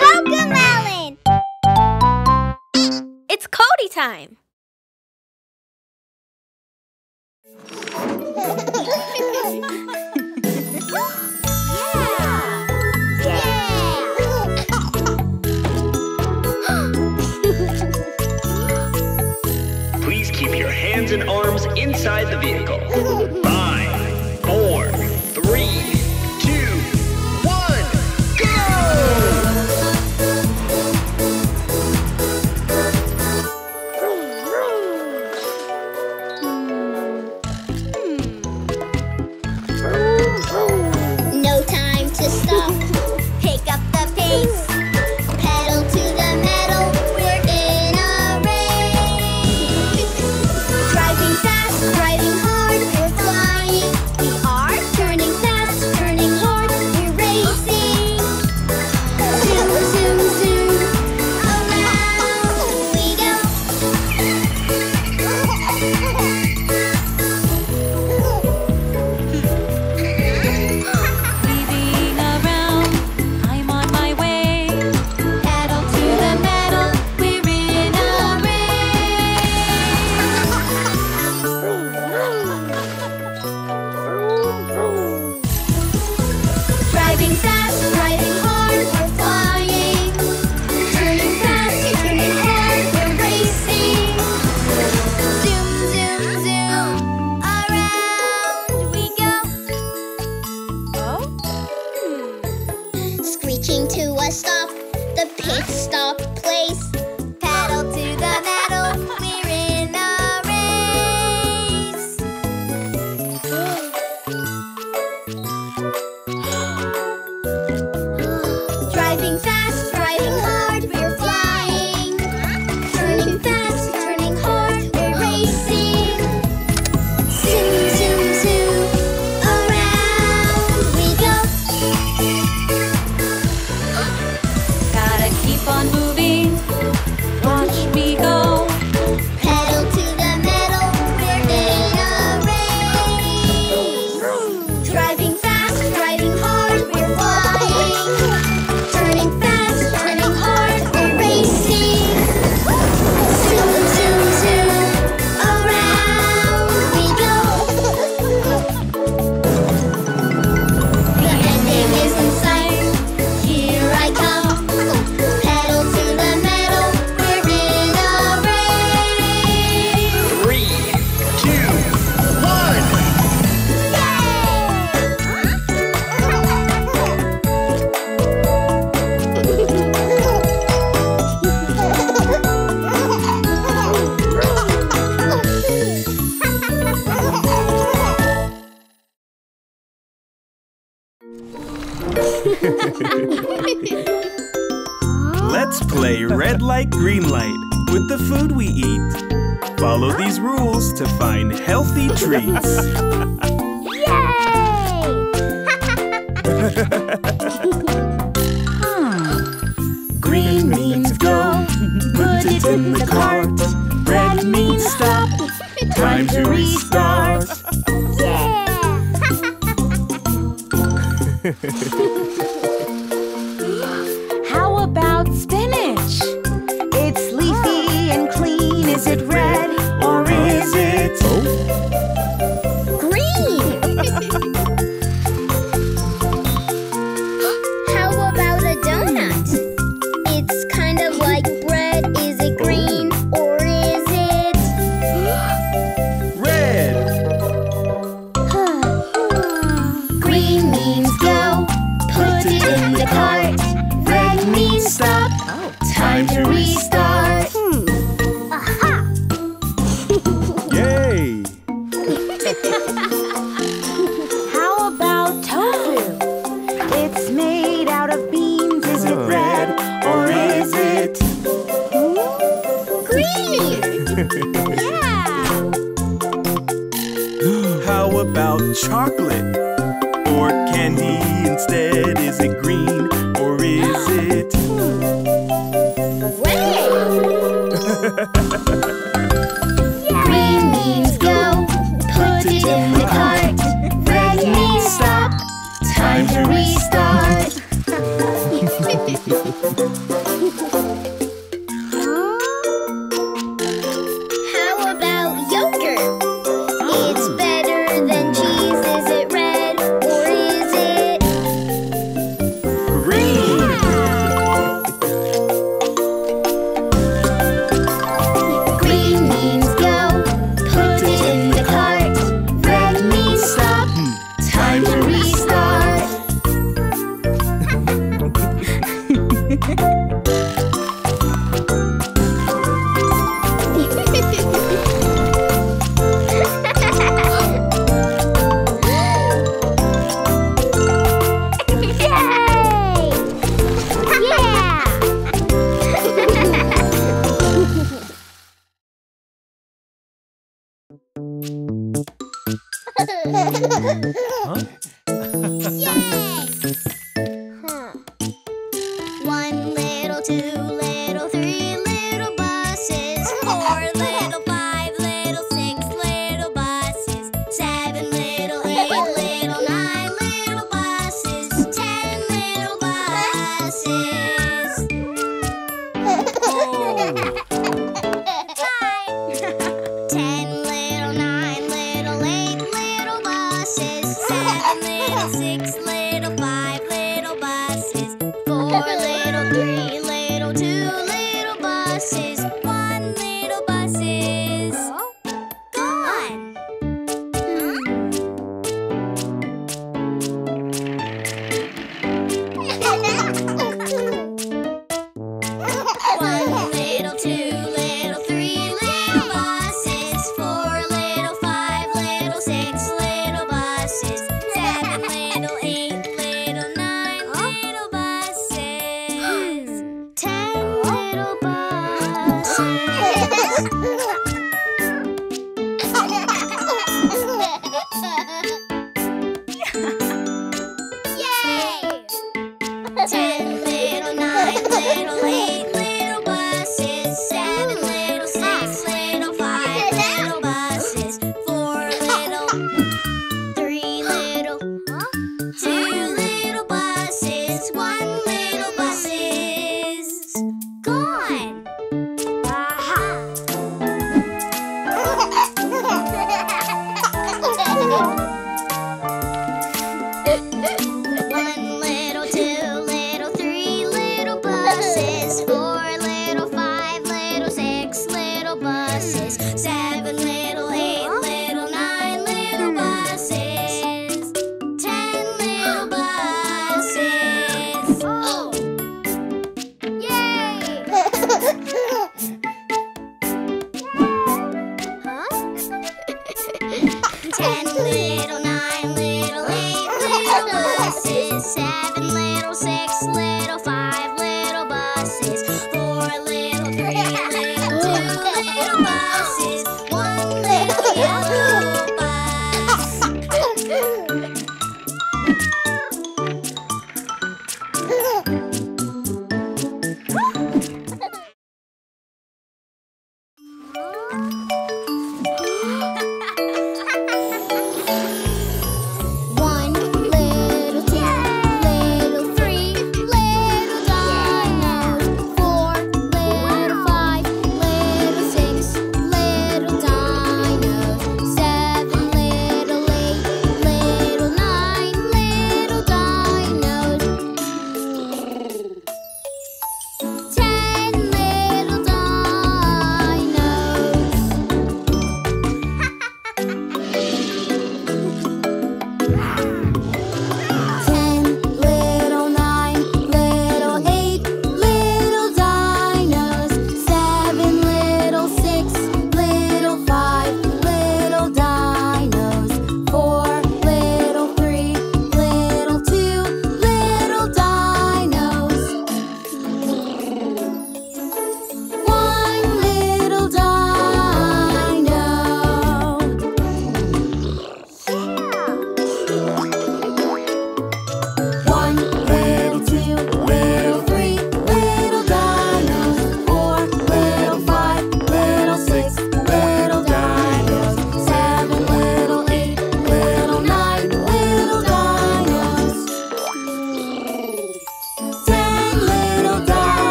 Cocomelon! It's Cody time! Please keep your hands and arms inside the vehicle.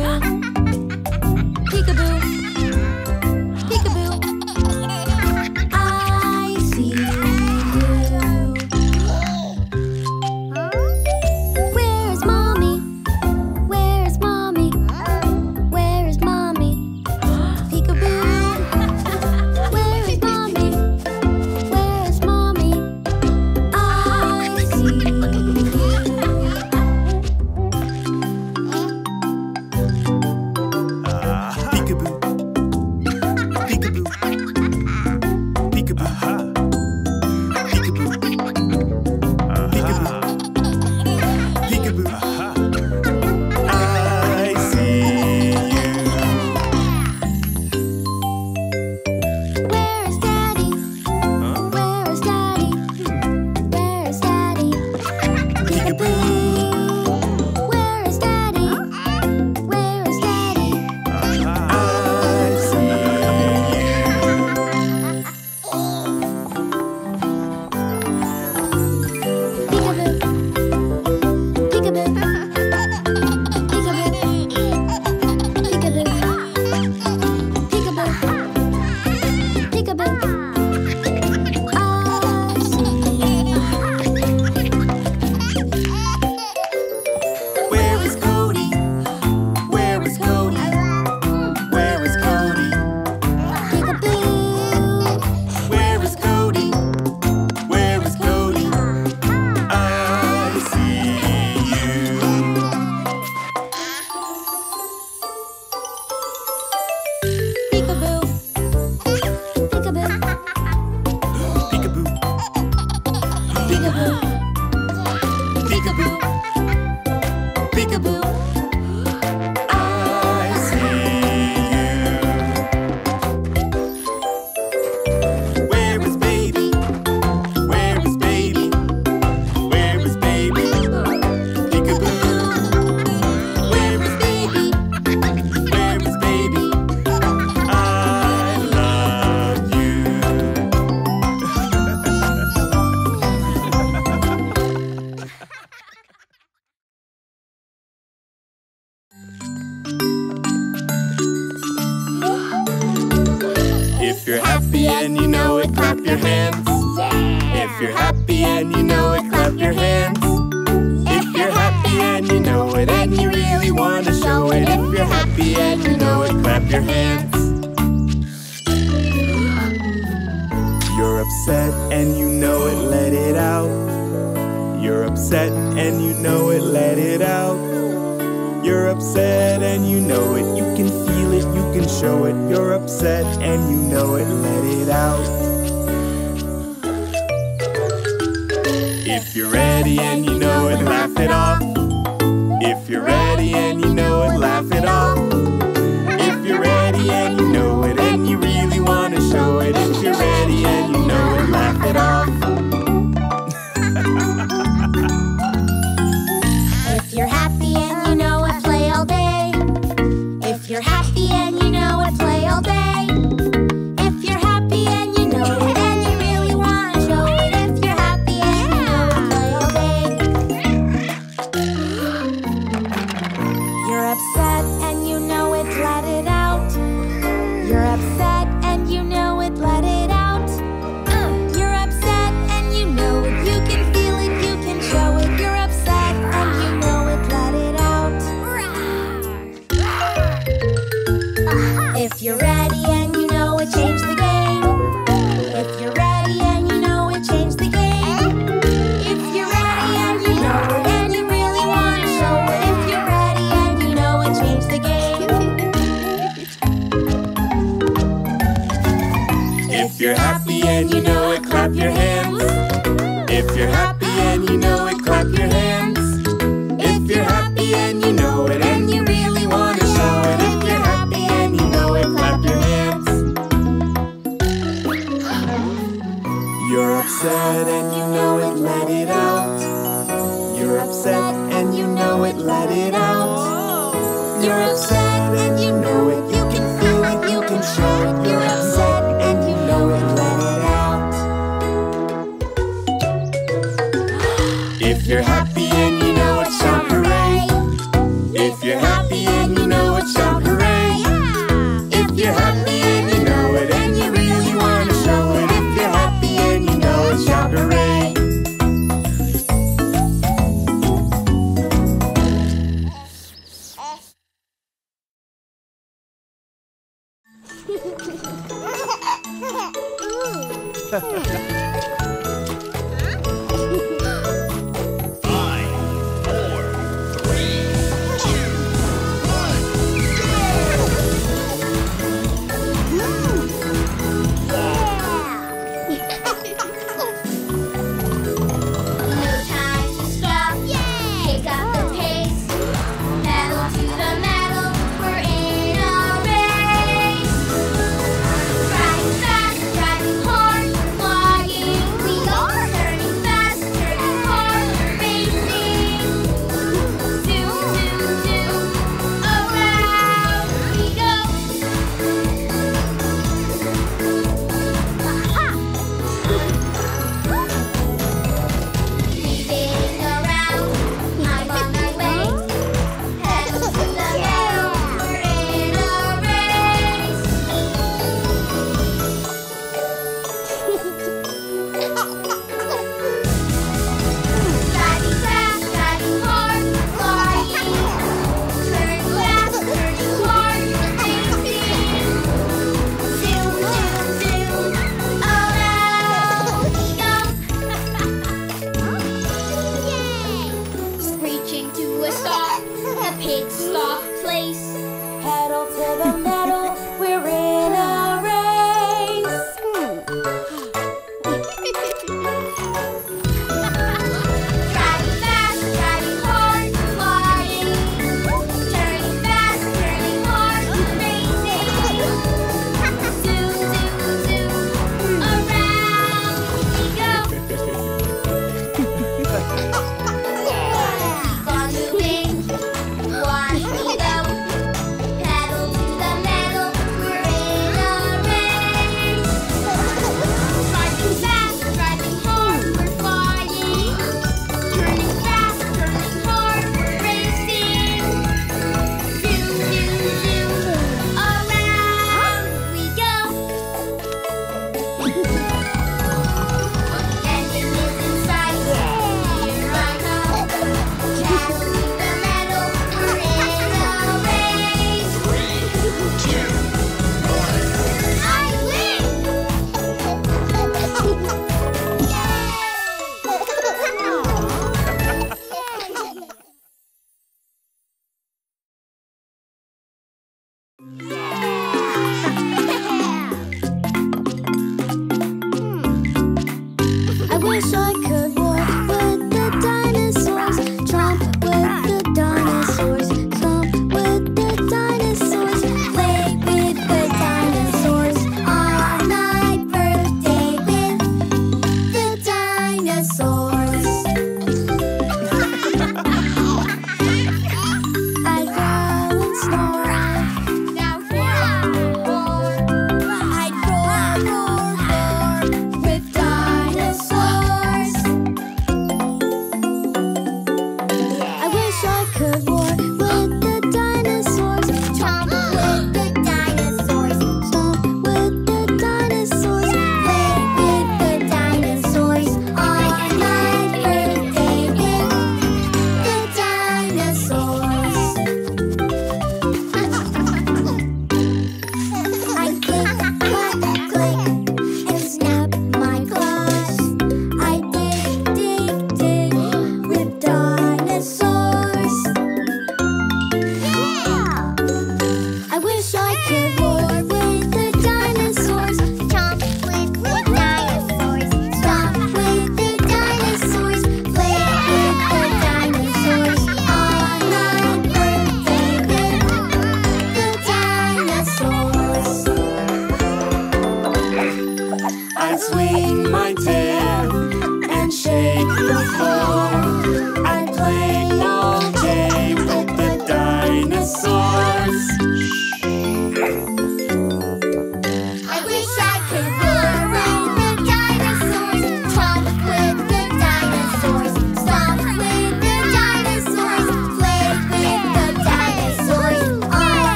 Peekaboo, peekaboo,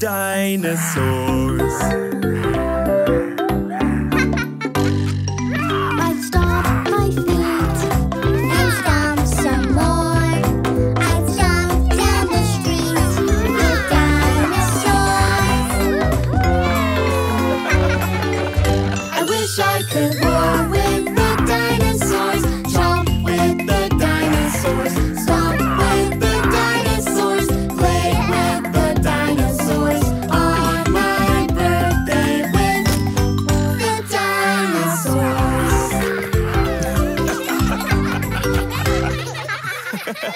dinosaurs.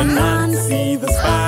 Anansi the spider,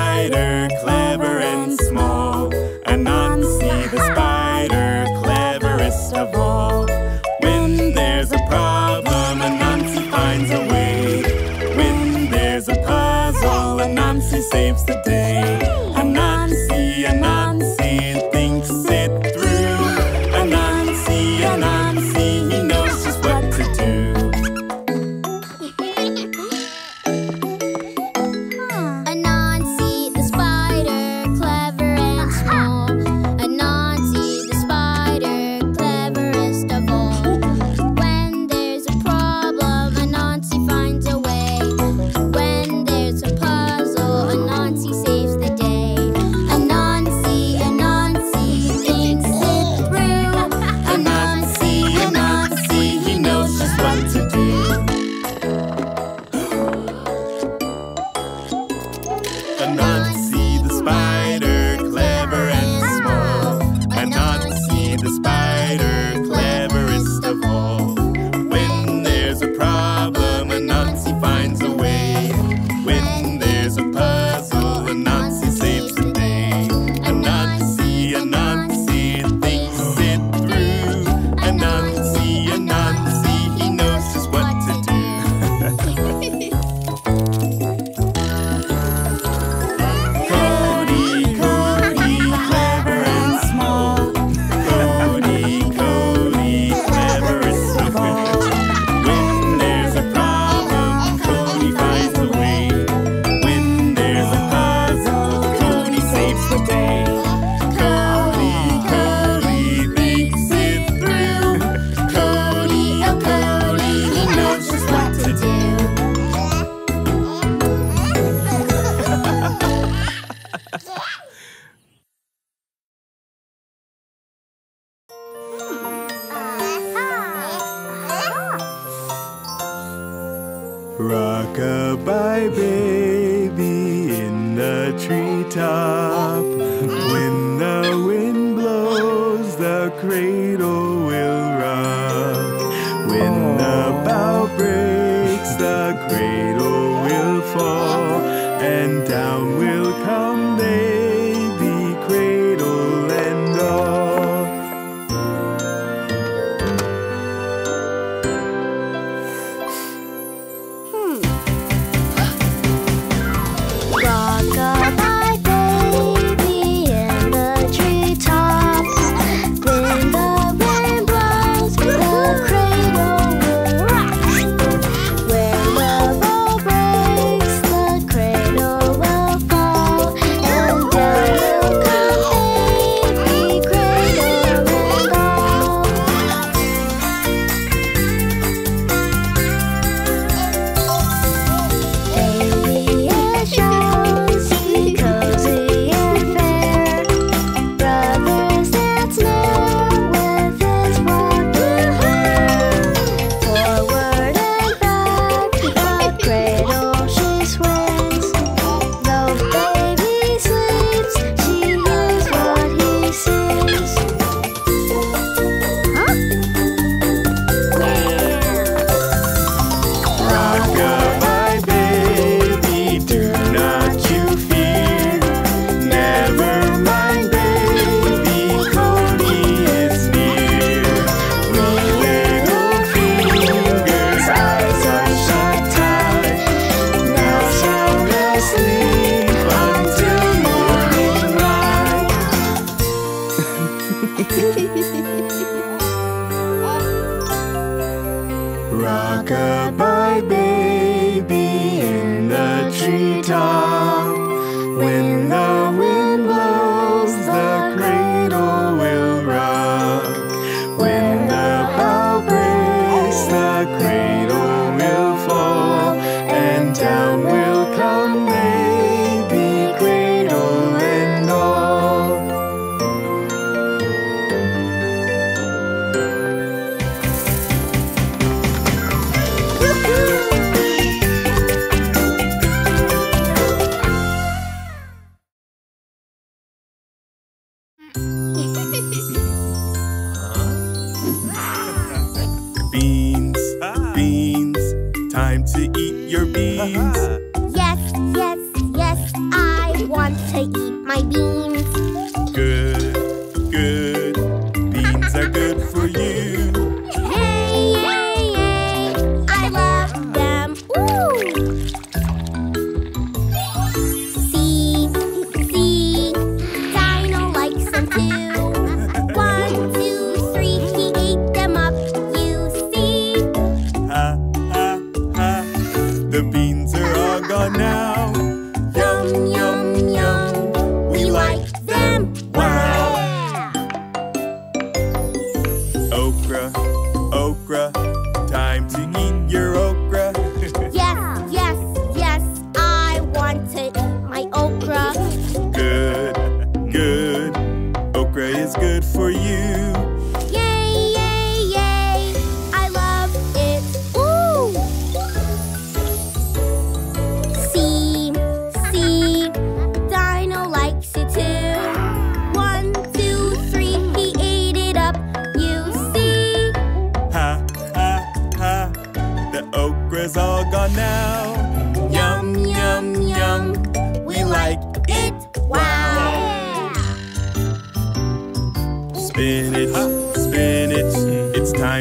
treetop.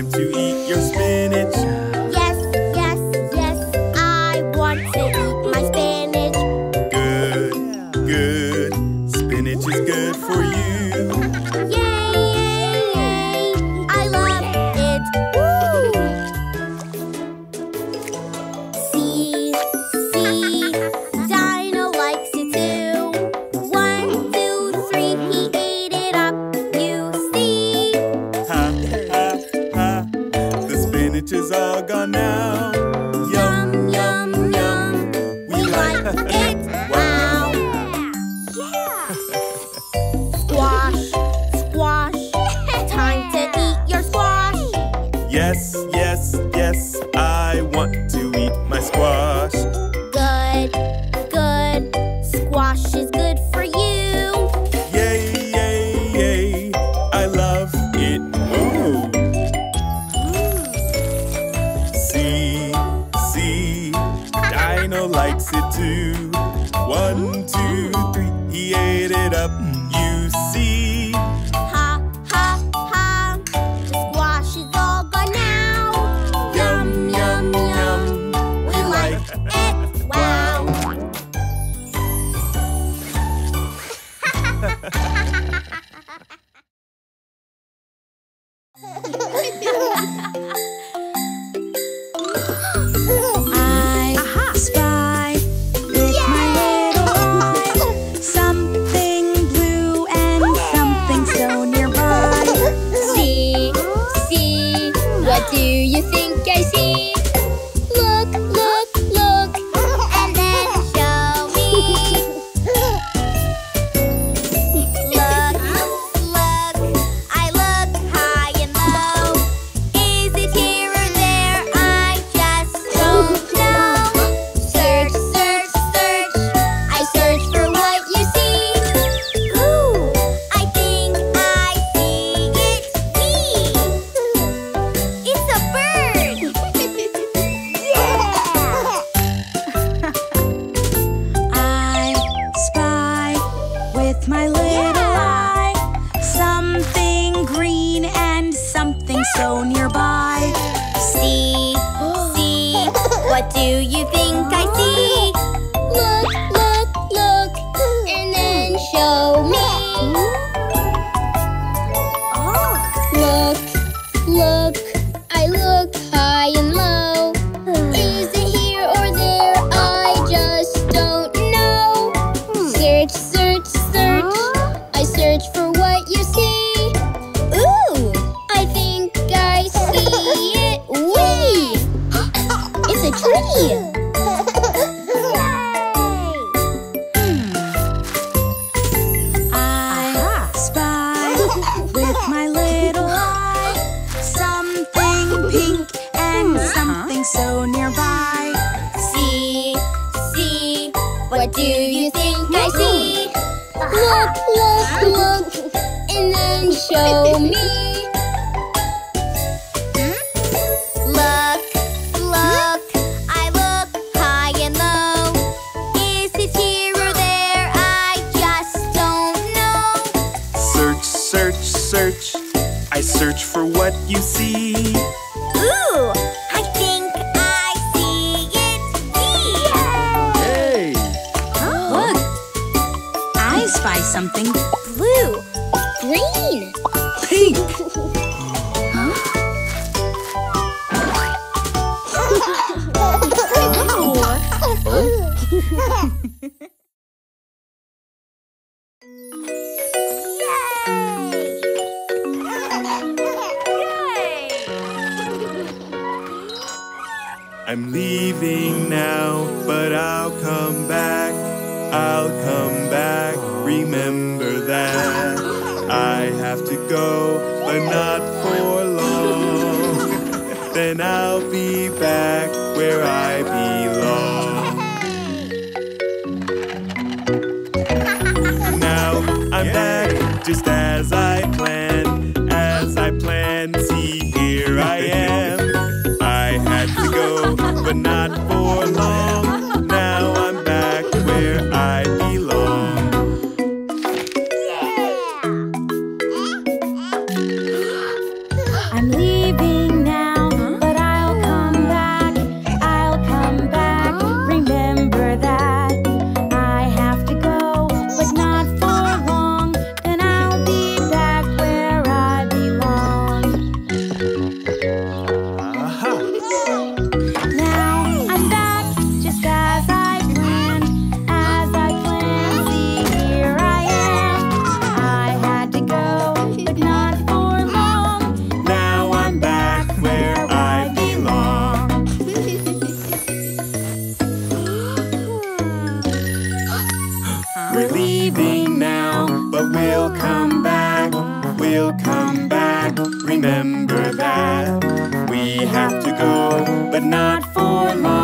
Time to search. I search for what you see. now, but we'll come back, we'll come back. Remember that we have to go, but not for long.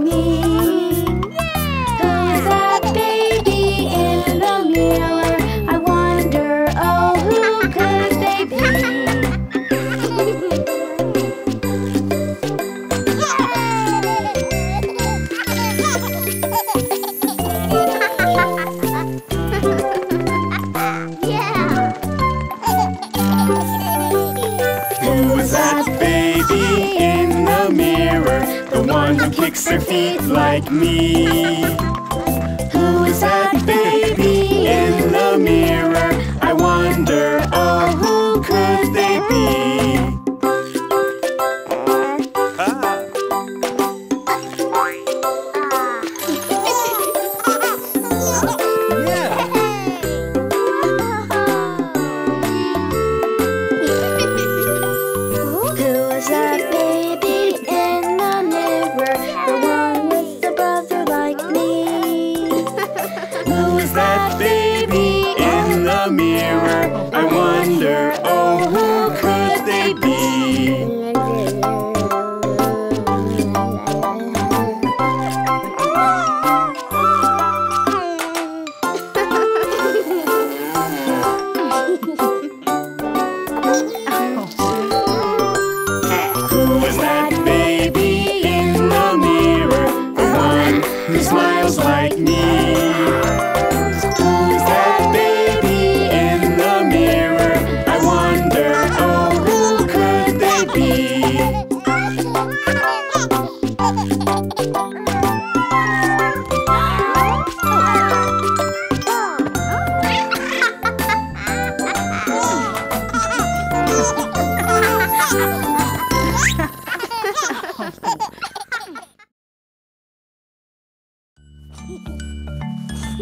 me.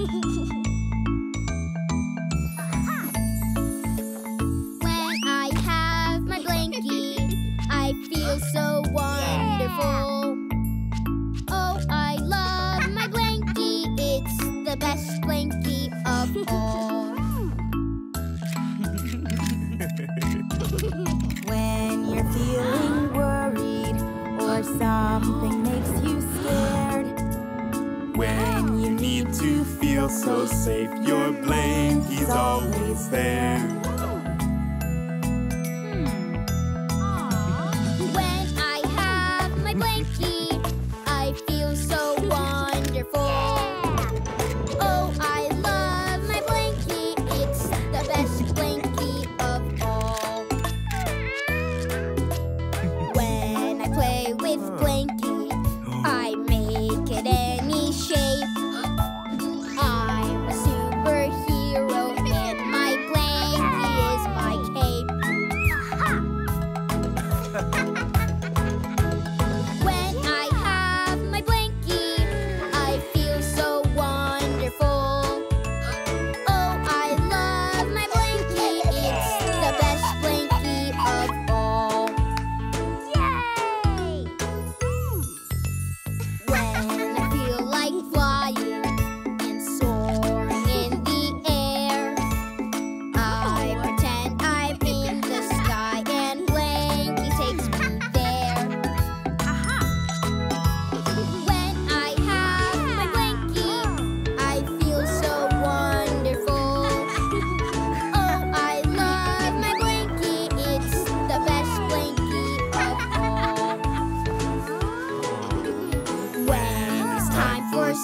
Hehehehe feel so safe. You're he's always there.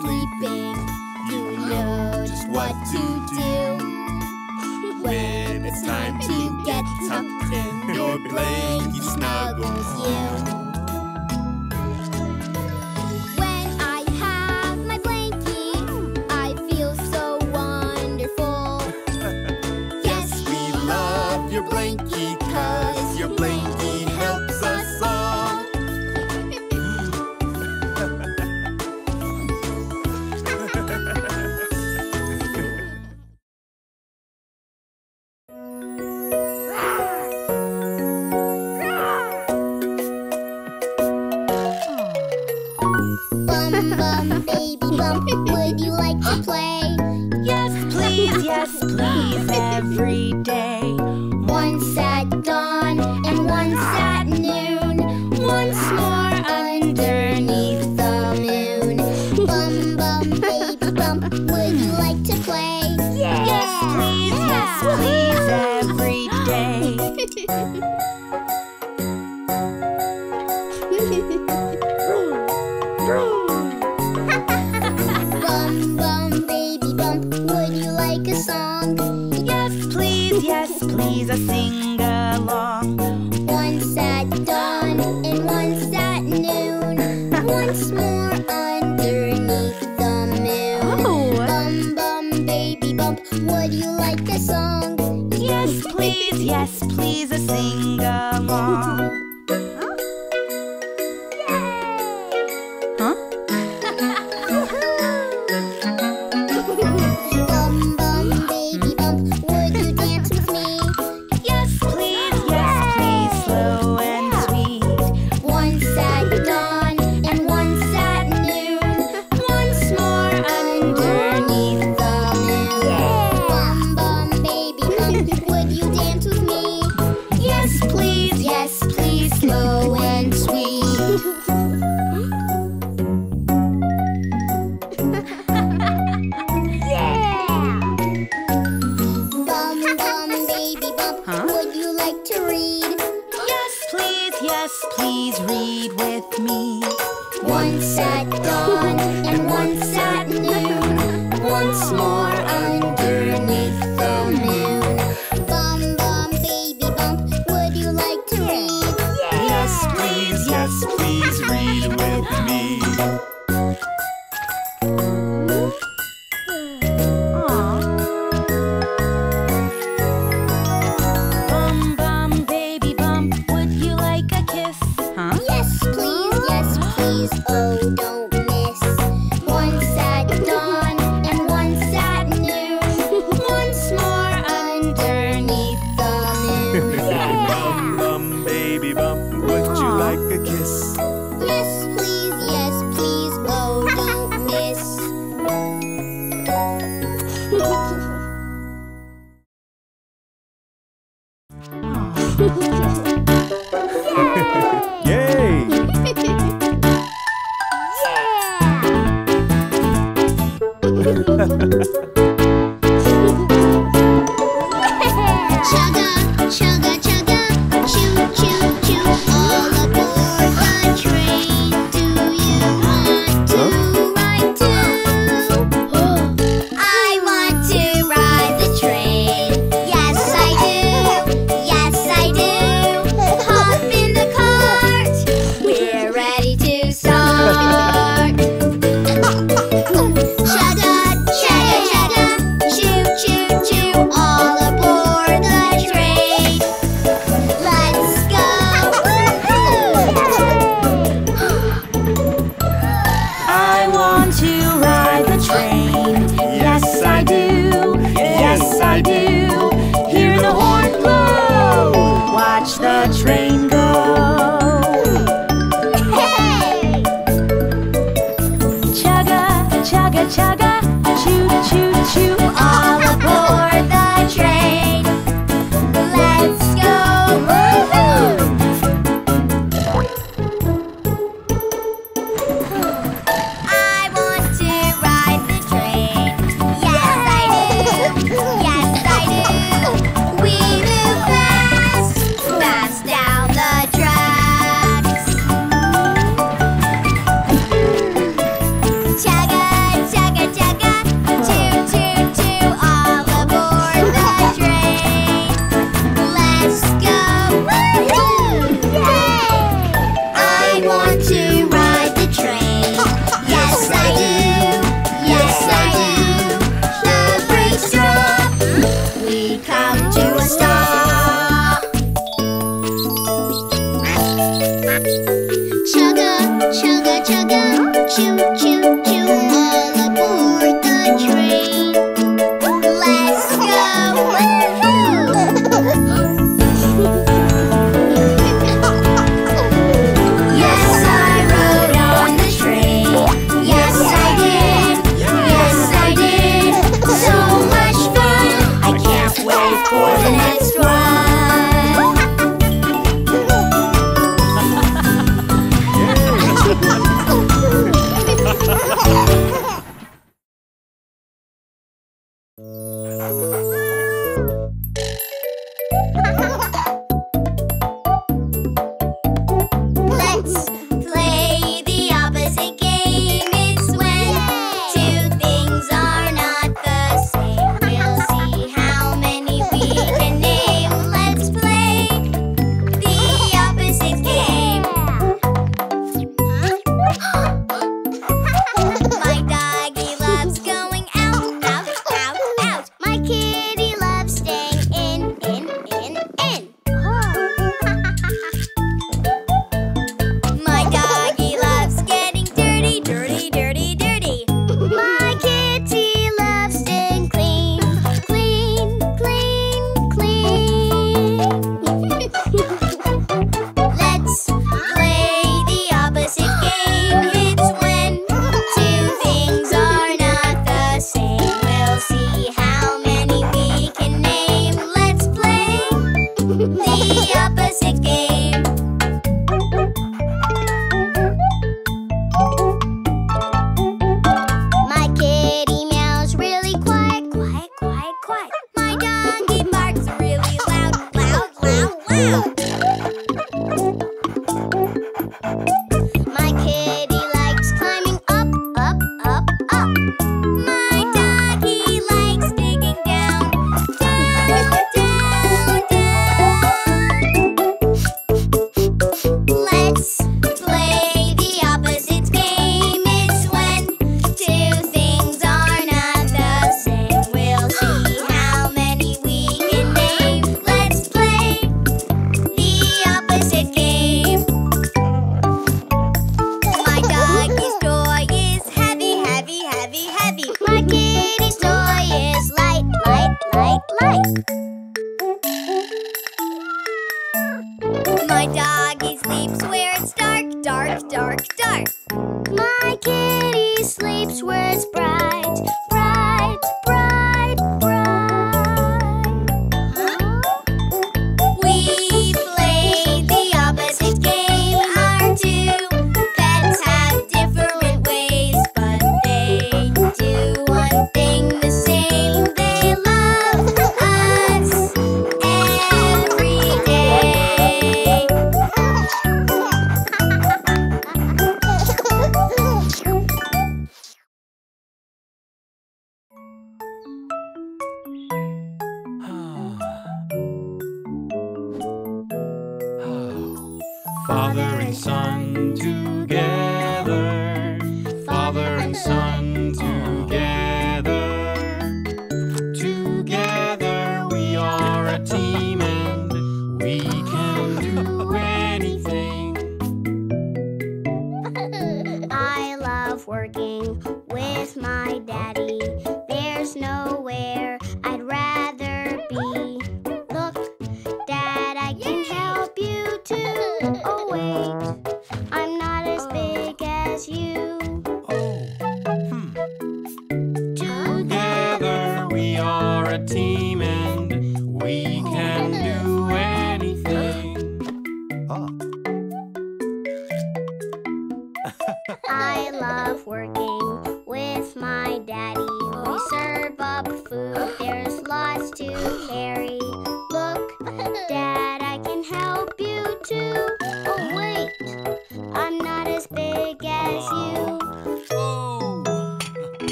sleeping You know just what to do. When it's time to get tucked in your blanket snuggles you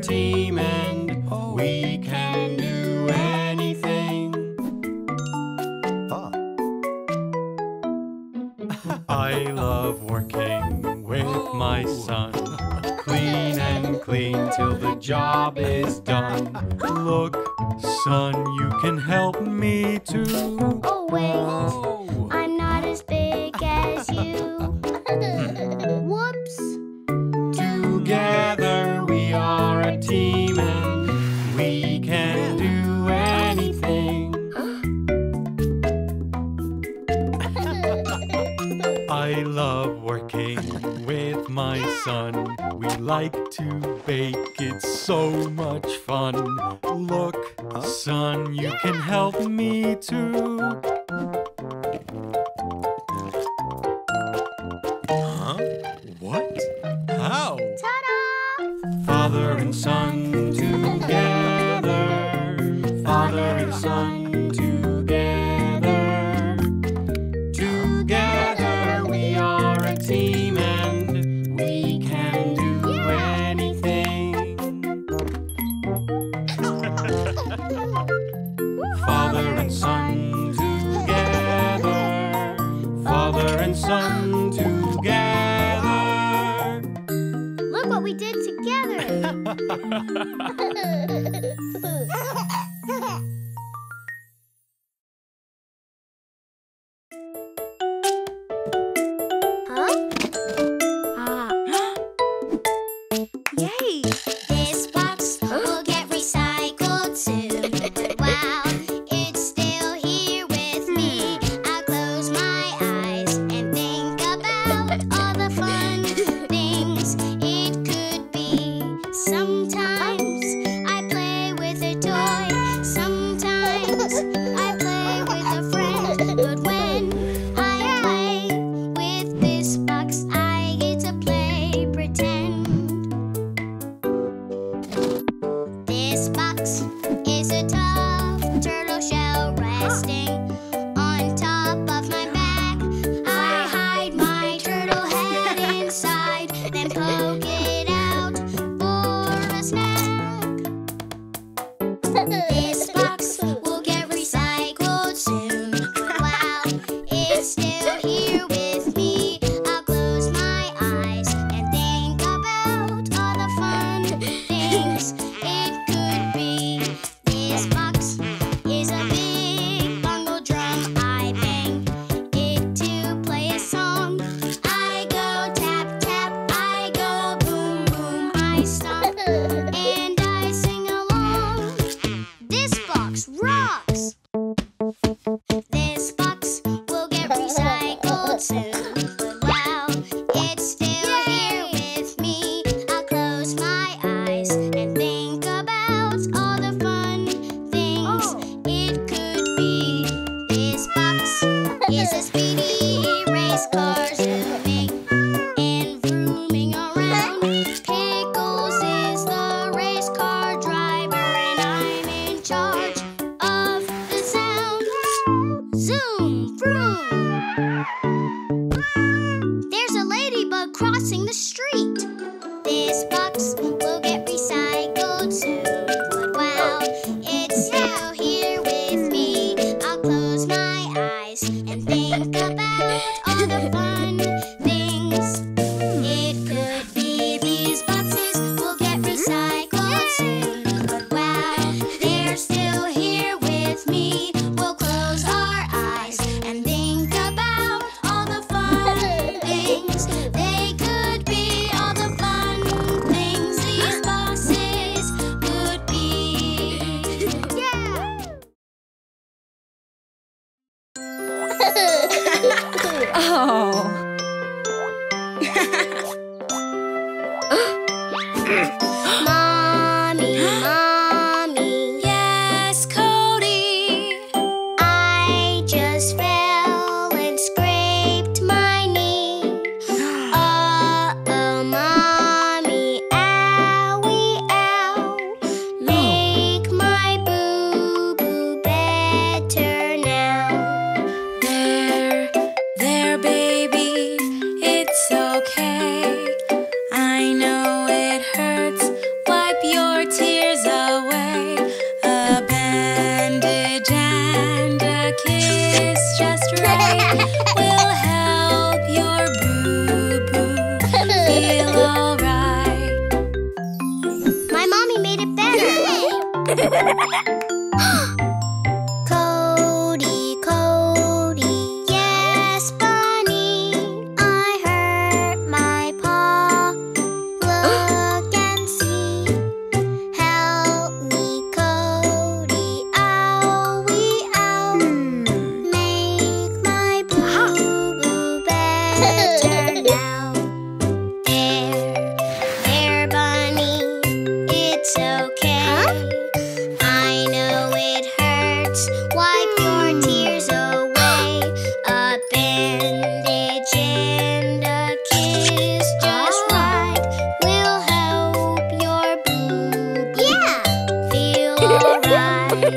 team and oh. we can do anything. Ah. I love working with my son. Clean and clean till the job is done. Look, son, you can help me too. to bake. It's so much fun. Look, son, you can help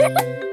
Ha ha ha!